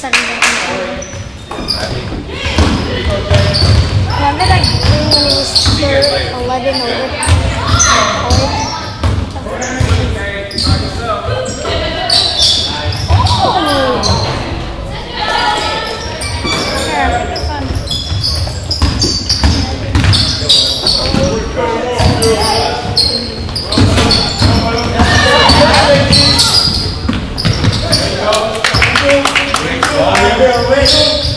Sunday and Remember that game when it was 11 over? Yes.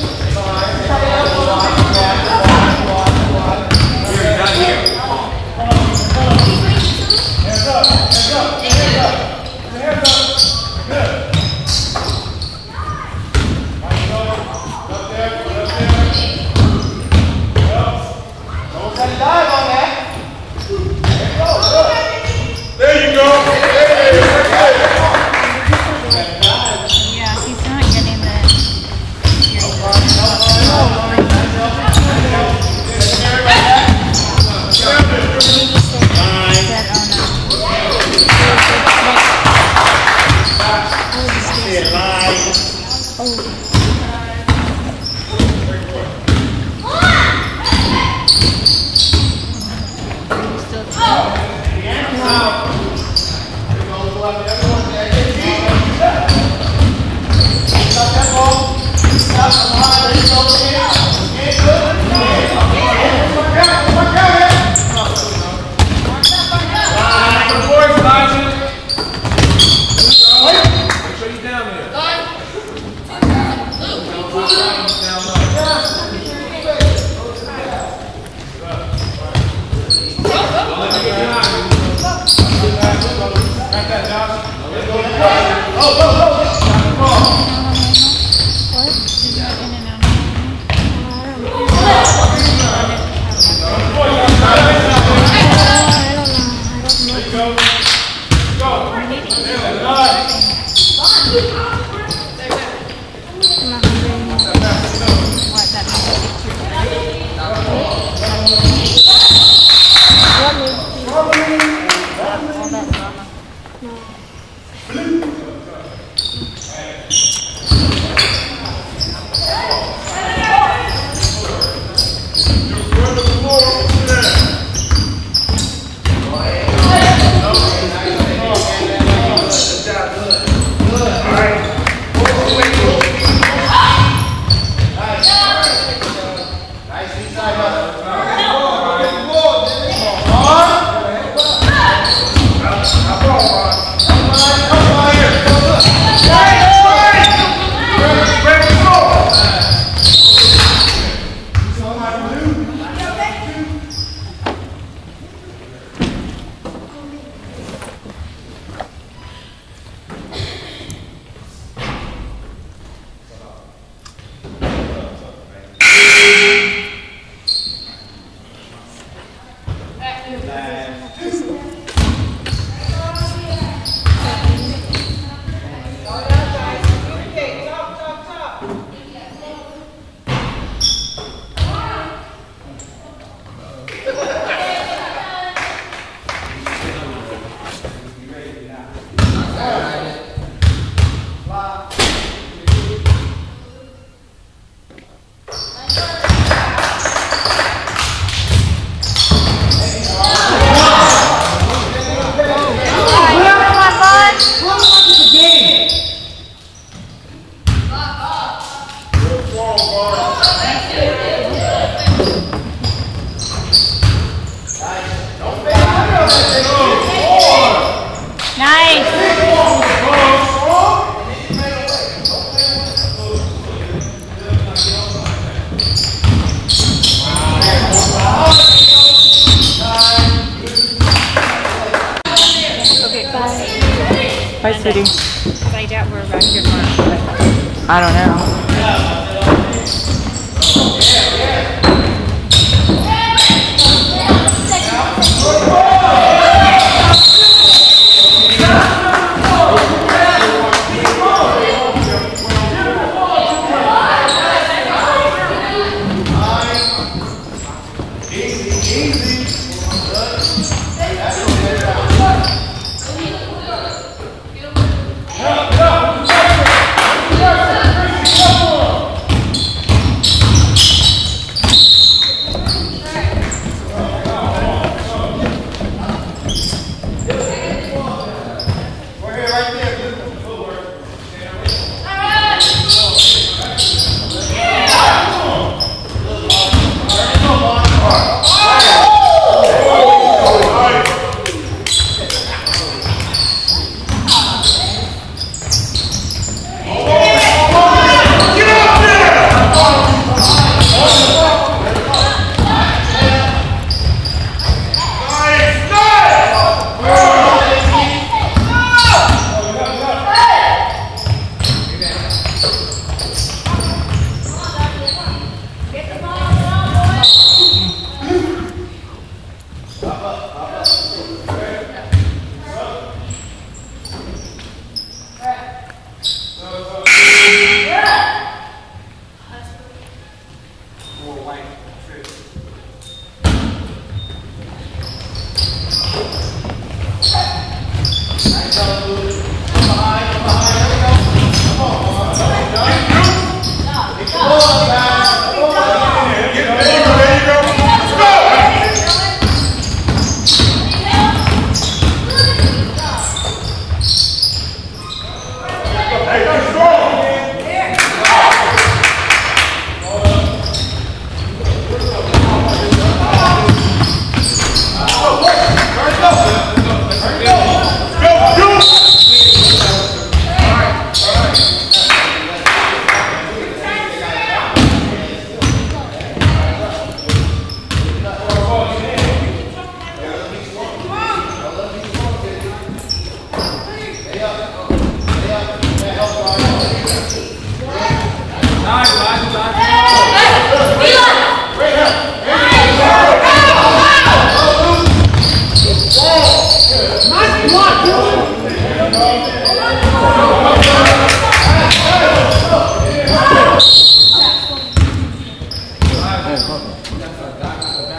I don't know.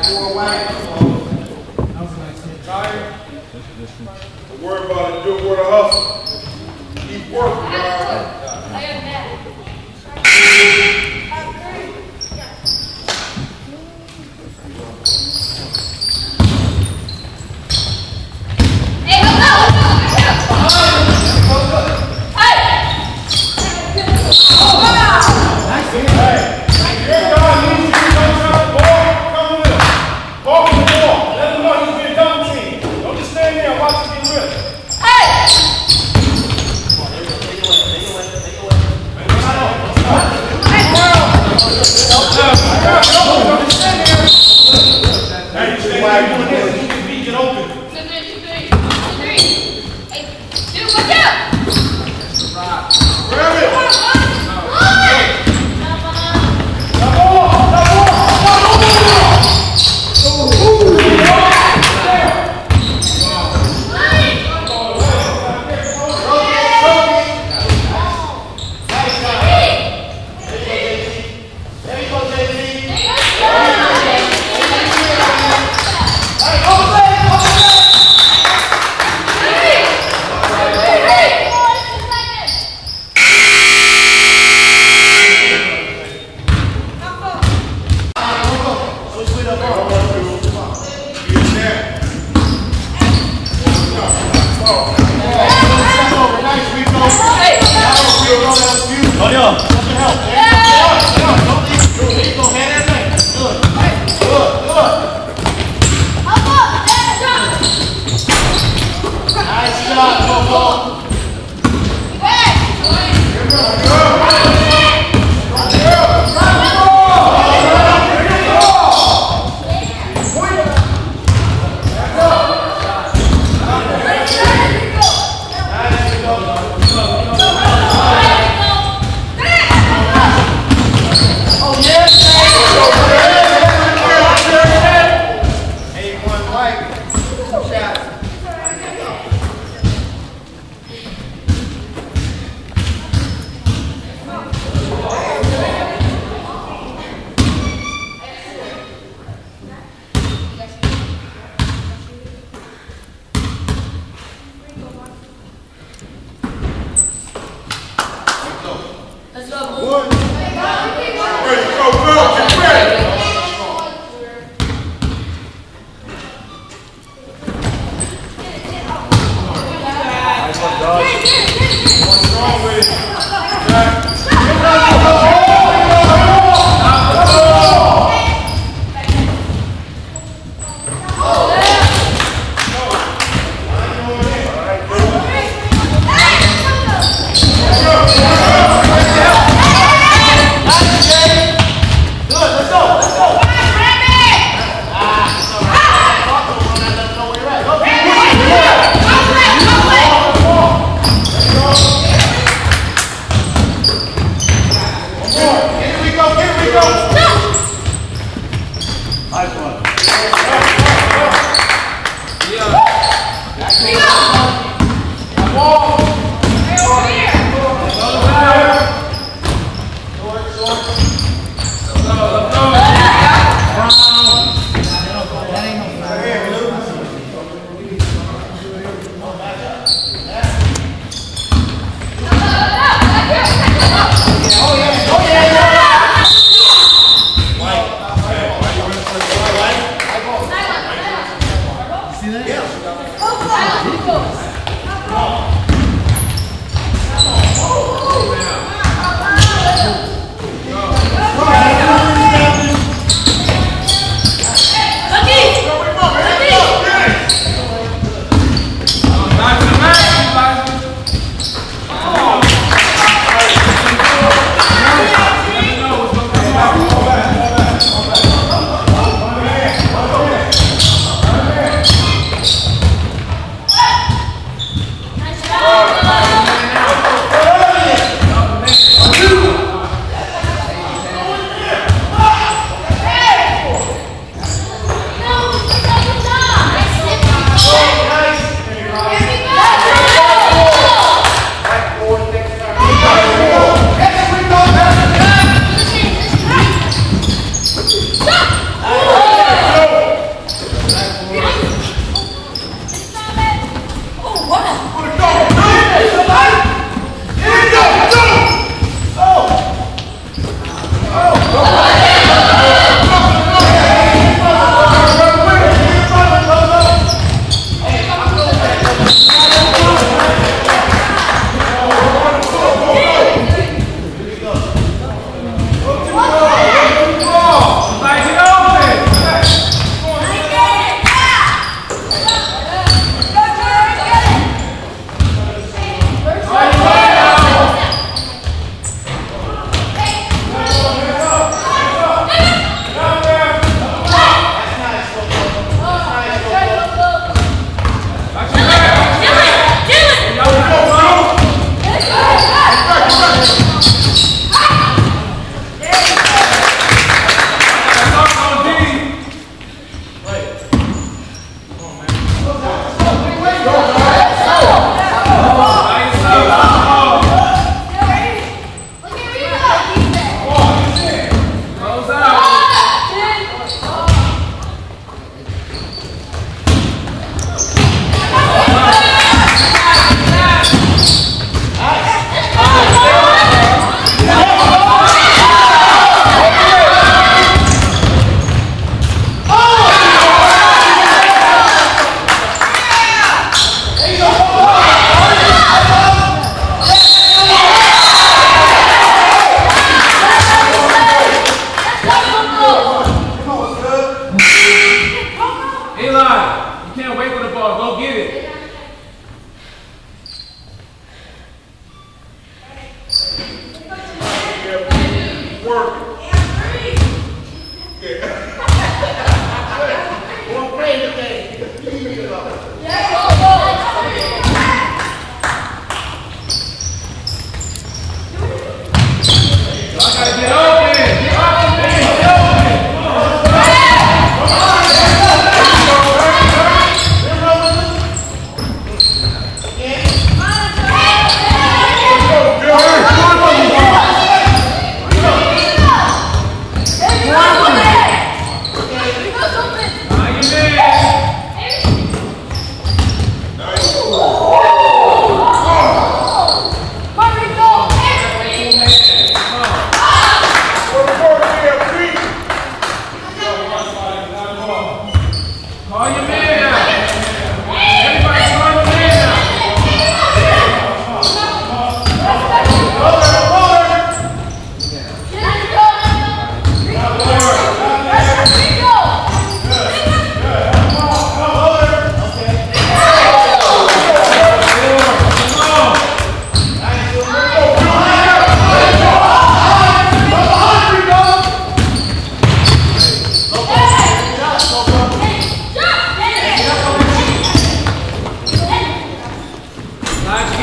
four white. Tired? Don't worry about it. Do it with a hustle. Keep working, all right? Hey! right, you want this? You can beat it open. Hey, dude, watch out! Grab it!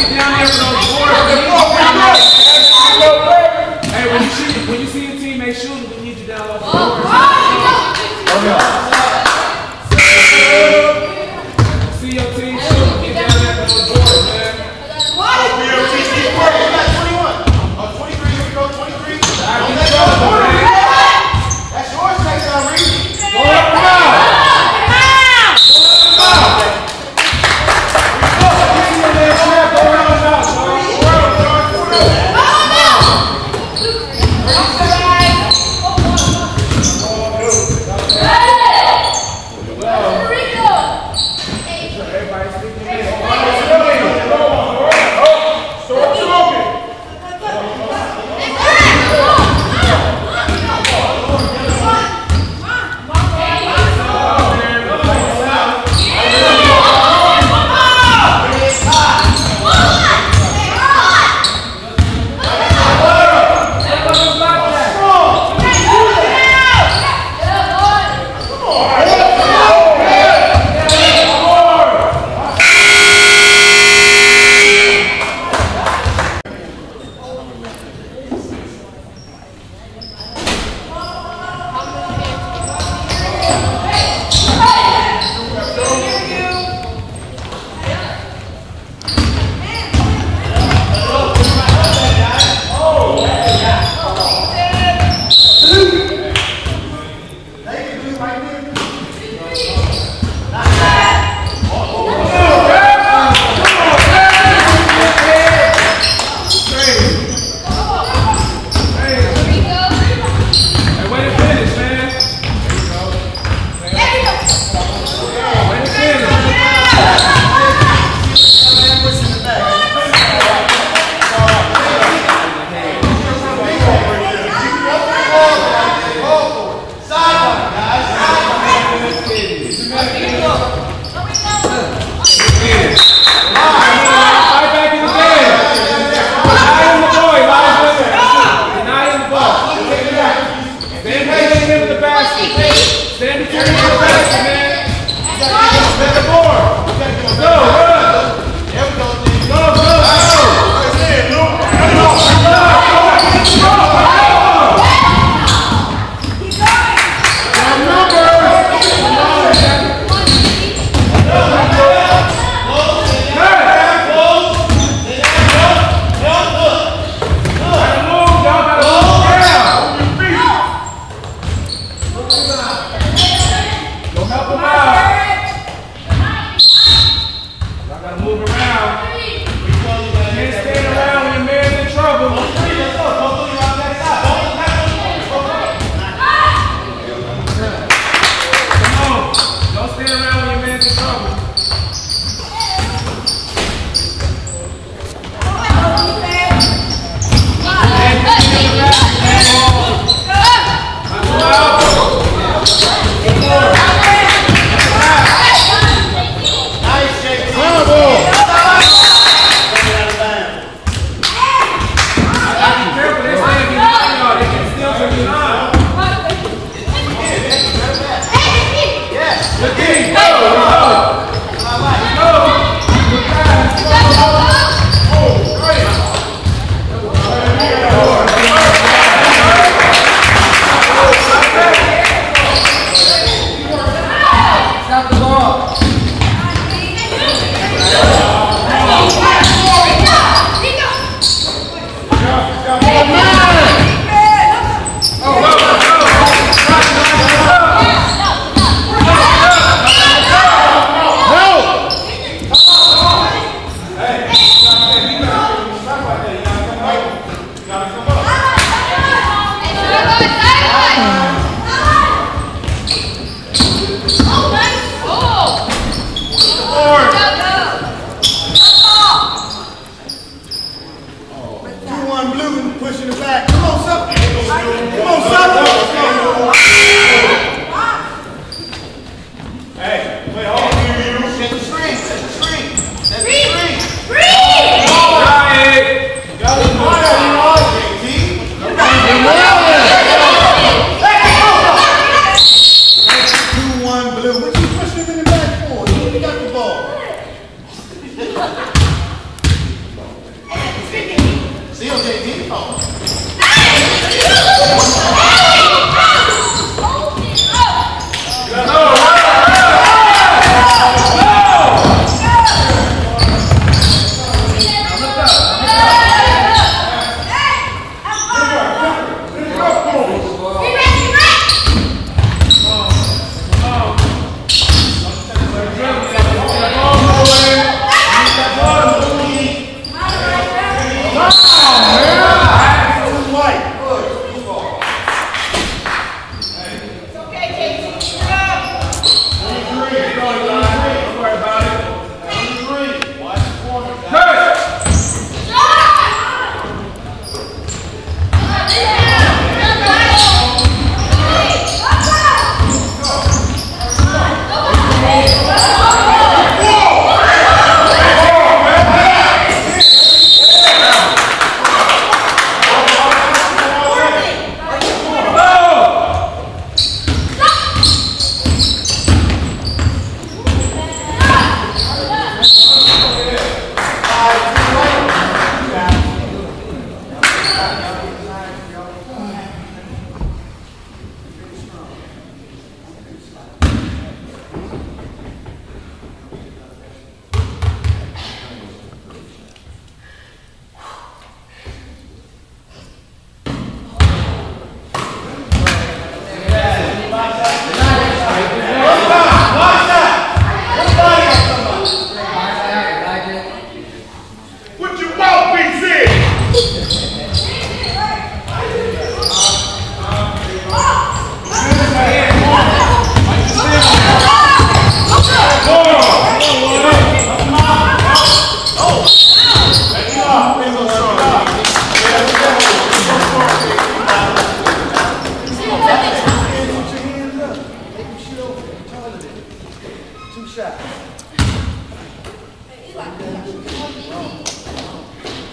Thank you.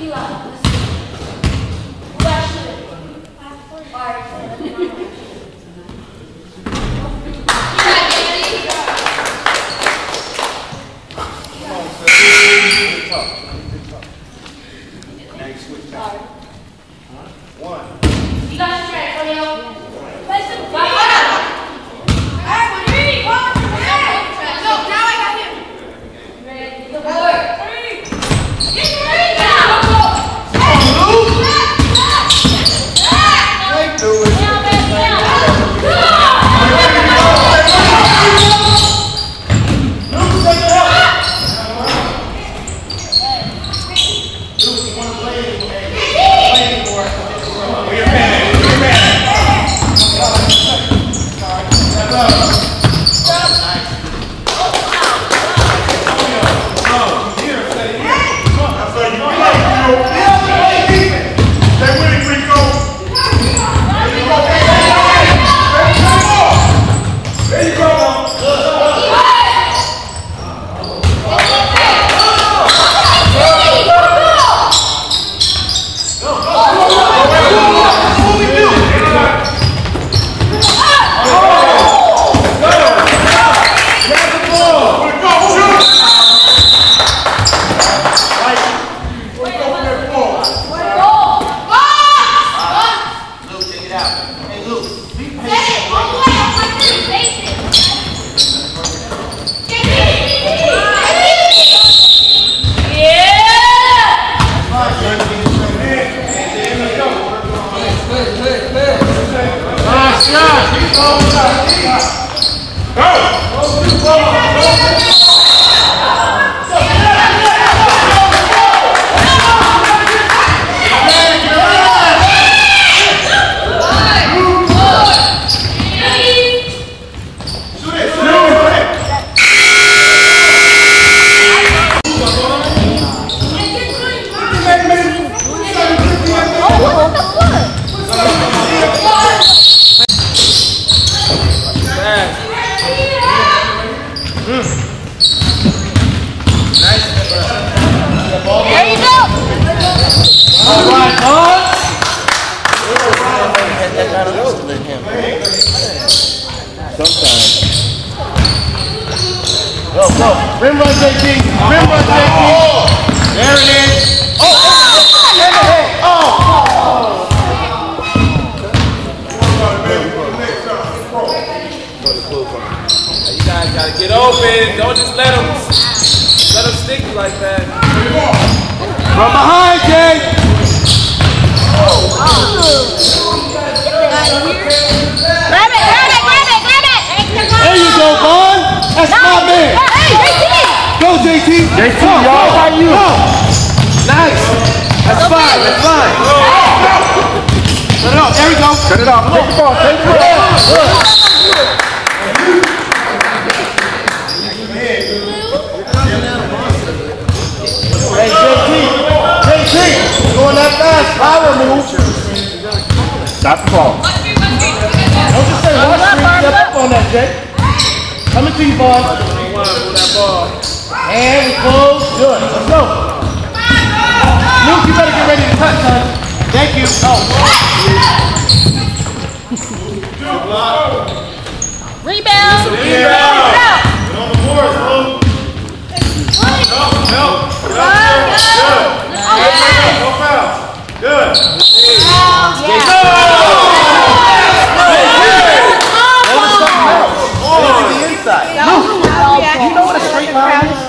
Luke, Go, JT. JT, y'all. How you? Nice. That's fine. That's fine. Cut it off. There we go. Cut it off. Take the ball. Take the ball. Hey, JT. JT. Going that fast. Power move. The ball. Don't just say one street. Step up on that, Jay. Coming to you, Vaughn. And we close. Good. Let's go. Luke, you better get ready to cut, son. Thank you. Oh. Rebound. Rebound. On the boards, Luke. Help, help. No foul. Good. the inside. Luke, you know what a straight line is?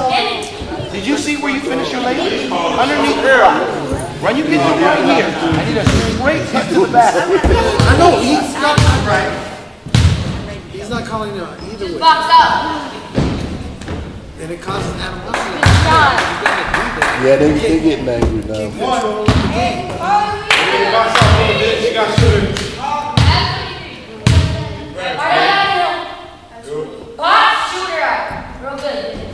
Did you see where you finish your lane? Underneath the rock. When you get to right here, I need a straight cut to the back. I know, he's not right. He's not calling it either way. Box up. And it causes animosity. Yeah, they, they getting angry now. Box out a little bit. She got shooter. Box shooter. Real good.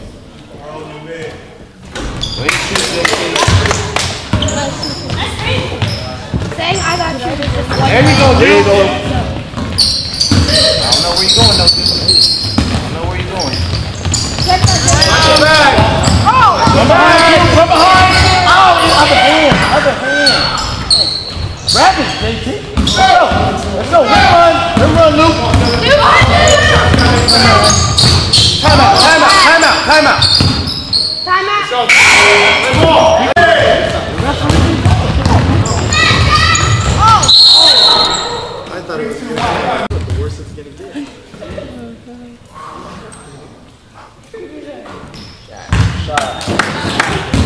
Saying I got shooters is like There you go, There you dude. go. I don't know where you're going, though, dude. I don't know where you're going. Come back. From behind, kid. From behind. Oh, other hand. Other hand. Grab it, JT. Let's go. Let's go. Rim run. Rim run, Luke. Time out. Time out. Time out. Time out. Time out. I thought it was good. The worse it's gonna get.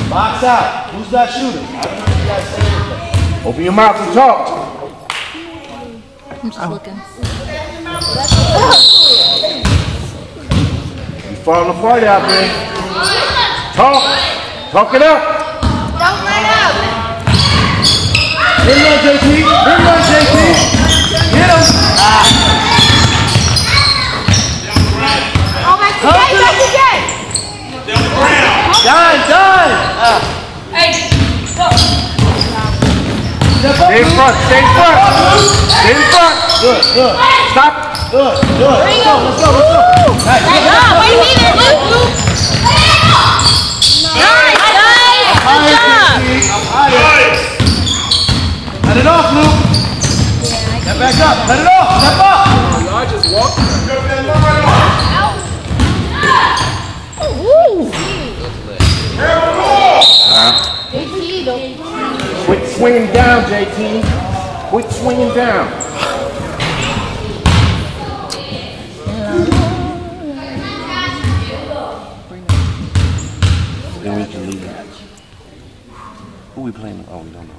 Box out. Who's that shooter? I don't know if you guys say anything. Open your mouth and talk. I'm just oh. looking. You falling apart out there. Talk. Talk it up. Don't let up. Rim run, JT. Rim run, JT. Get him. Oh, back to Jay, back. Done. Done. Hey, go. Step up. Stay in front. Stay in front. Stay in front. Good. Good. Stop. Good. Good. Let's go. Let's go. Let's go. Nice. Good job. Wait a minute, Luke. Nice, guys. Good job. Cut it off, Luke. Step back up. Cut it off. Step up. Y'all just walking. Quit swinging down, JT. Quit swinging down. Then we can leave. That. Who we playing? Oh, we don't know.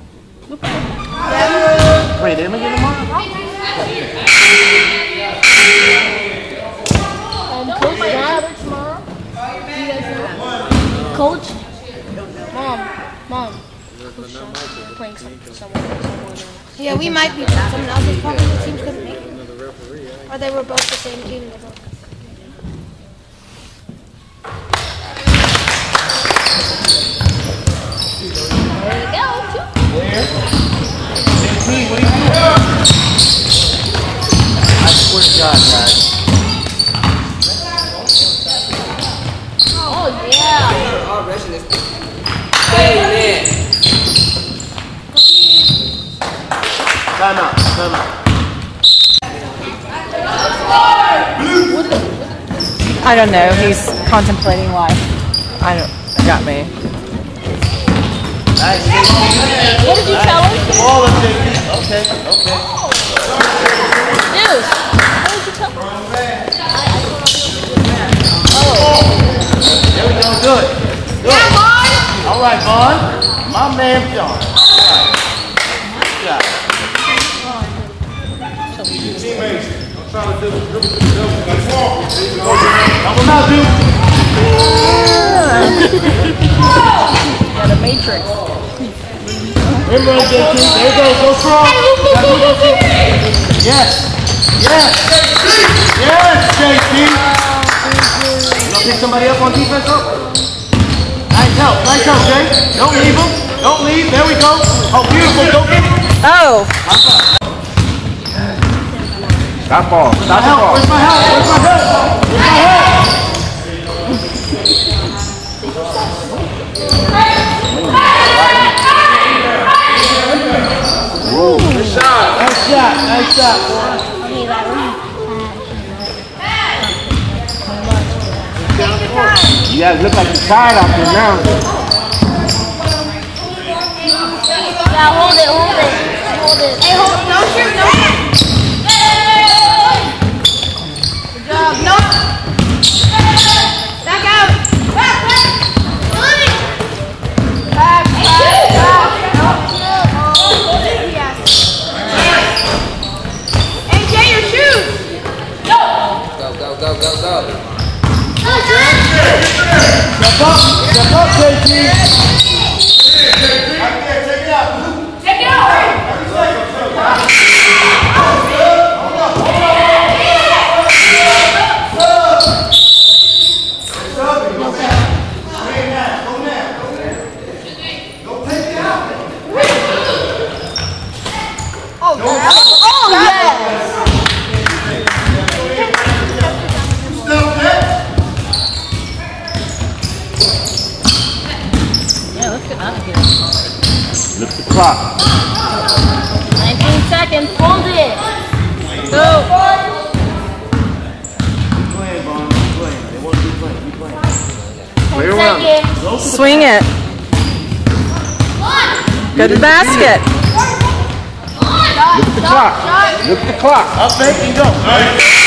Wait, didn't we get him on? Coach Roberts' mom. You guys know? Coach? Mom. Mom. Playing someone, someone else. Yeah, we might be playing someone else's probably the teams couldn't make it. Or they were both the same team. There you go, two. JT, what are you doing? I swear to God, guys. Oh, yeah. Time out. Time out. I don't know. He's contemplating life. I don't. Got me. Nice, What did you tell him? Ball up, JT. Okay, okay. Dude, what did you tell him? Oh. There we go. Good. Good. All right, Vaughn. My man, John. All right. Good job. Teammates, I'm trying to do dribble, dribble, like walk. Double now, dude. Got a matrix. Remember, JT. There you go. Go strong. Yes. Yes. Yes, JT. Pick somebody up on defense? Oh. Nice help. Nice help, Jay. Don't leave him. Don't leave. There we go. Oh, beautiful. Go get him. Oh. Stop ball. Stop the ball. Where's my help? Where's my help? Where's my help? Good shot. Nice shot. Nice shot. You guys look like you're tired out there now. Yeah, hold it, hold it. Hold it. Hey, hold Don't shoot, don't shoot. Good job. No. Back out. Back, back. Back, back, back. Hey, Jay, your shoes. Go, go, go, go, go. Step up. Step up, JT. Take it out. Oh, yeah. Yeah, let's get out of here. Look at the clock. 19 seconds. Hold it. Go. Playing, Vaughn. Playing. They want to be playing. Be playing. Play around. Swing it. Go to the basket. Look at the clock. Look at the clock. Up, fake, and go.